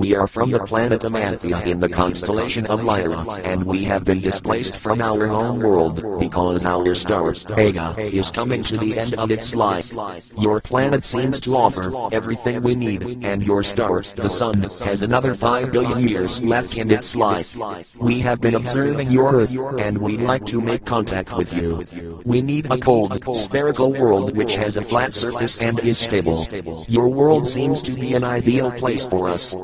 We are from the planet Amanthea in the constellation of Lyra, and we have been displaced from our home world because our star, Vega is coming to the end of its life. Your planet seems to offer everything we need, and your star, the sun, has another 5 billion years left in its life. We have been observing your Earth, and we'd like to make contact with you. We need a cold, spherical world which has a flat surface and is stable. Your world seems to be an ideal place for us.